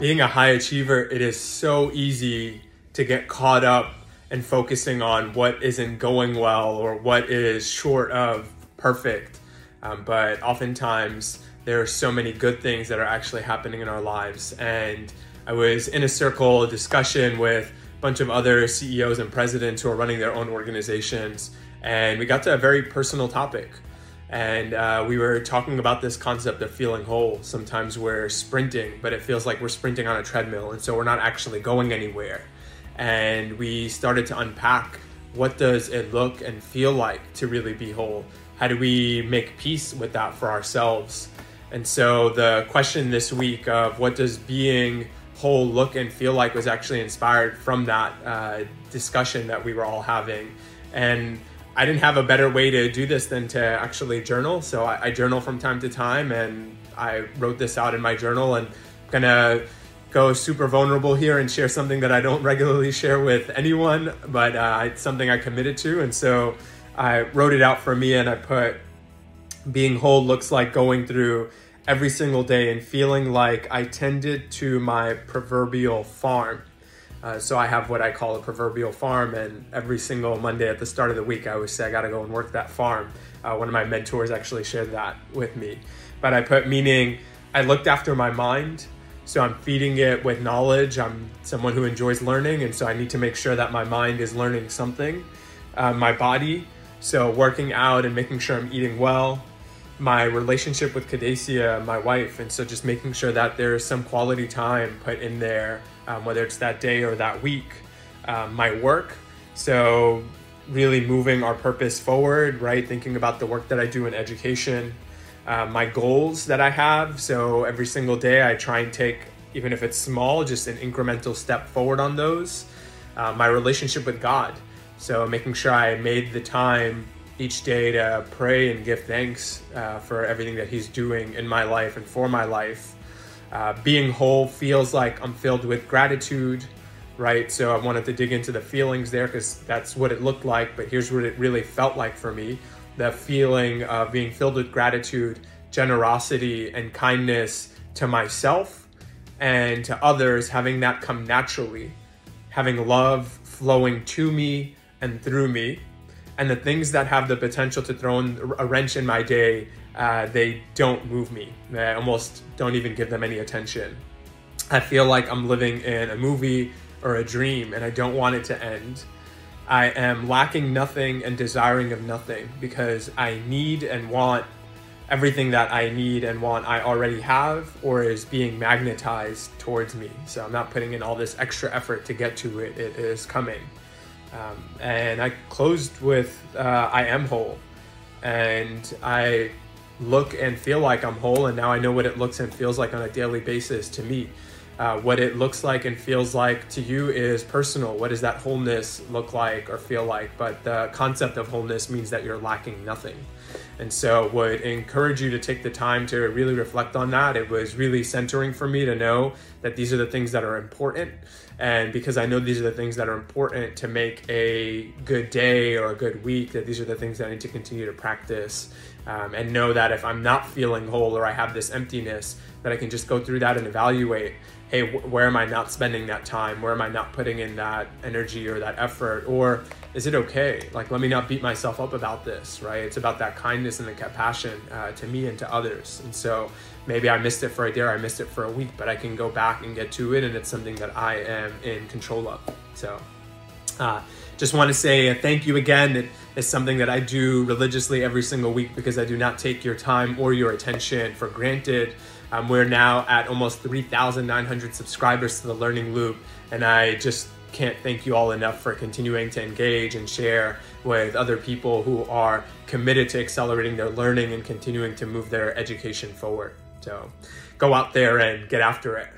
being a high achiever, it is so easy to get caught up and focusing on what isn't going well or what is short of perfect. Um, but oftentimes, there are so many good things that are actually happening in our lives. And I was in a circle discussion with a bunch of other CEOs and presidents who are running their own organizations. And we got to a very personal topic. And uh, we were talking about this concept of feeling whole. Sometimes we're sprinting, but it feels like we're sprinting on a treadmill. And so we're not actually going anywhere and we started to unpack what does it look and feel like to really be whole how do we make peace with that for ourselves and so the question this week of what does being whole look and feel like was actually inspired from that uh, discussion that we were all having and i didn't have a better way to do this than to actually journal so i, I journal from time to time and i wrote this out in my journal and I'm gonna go super vulnerable here and share something that I don't regularly share with anyone, but uh, it's something I committed to. And so I wrote it out for me and I put being whole looks like going through every single day and feeling like I tended to my proverbial farm. Uh, so I have what I call a proverbial farm, and every single Monday at the start of the week, I always say I got to go and work that farm. Uh, one of my mentors actually shared that with me. But I put meaning I looked after my mind so I'm feeding it with knowledge. I'm someone who enjoys learning, and so I need to make sure that my mind is learning something. Uh, my body, so working out and making sure I'm eating well. My relationship with Cadesia, my wife, and so just making sure that there's some quality time put in there, um, whether it's that day or that week. Um, my work, so really moving our purpose forward, right? Thinking about the work that I do in education uh, my goals that I have. So every single day, I try and take, even if it's small, just an incremental step forward on those. Uh, my relationship with God. So making sure I made the time each day to pray and give thanks uh, for everything that He's doing in my life and for my life. Uh, being whole feels like I'm filled with gratitude, right? So I wanted to dig into the feelings there because that's what it looked like, but here's what it really felt like for me the feeling of being filled with gratitude, generosity, and kindness to myself and to others, having that come naturally, having love flowing to me and through me. And the things that have the potential to throw a wrench in my day, uh, they don't move me. I almost don't even give them any attention. I feel like I'm living in a movie or a dream and I don't want it to end. I am lacking nothing and desiring of nothing because I need and want everything that I need and want I already have or is being magnetized towards me. So I'm not putting in all this extra effort to get to it, it is coming. Um, and I closed with uh, I am whole. And I look and feel like I'm whole, and now I know what it looks and feels like on a daily basis to me. Uh, what it looks like and feels like to you is personal. What does that wholeness look like or feel like? But the concept of wholeness means that you're lacking nothing. And so, would encourage you to take the time to really reflect on that. It was really centering for me to know that these are the things that are important. And because I know these are the things that are important to make a good day or a good week, that these are the things that I need to continue to practice. Um, and know that if I'm not feeling whole or I have this emptiness, that I can just go through that and evaluate hey, where am I not spending that time? Where am I not putting in that energy or that effort? Or is it okay? Like, let me not beat myself up about this, right? It's about that kindness and the compassion uh, to me and to others. And so maybe I missed it for a day I missed it for a week, but I can go back and get to it, and it's something that I am in control of. So, uh, just want to say thank you again. It is something that I do religiously every single week because I do not take your time or your attention for granted. Um, we're now at almost 3,900 subscribers to the Learning Loop, and I just can't thank you all enough for continuing to engage and share with other people who are committed to accelerating their learning and continuing to move their education forward. So go out there and get after it.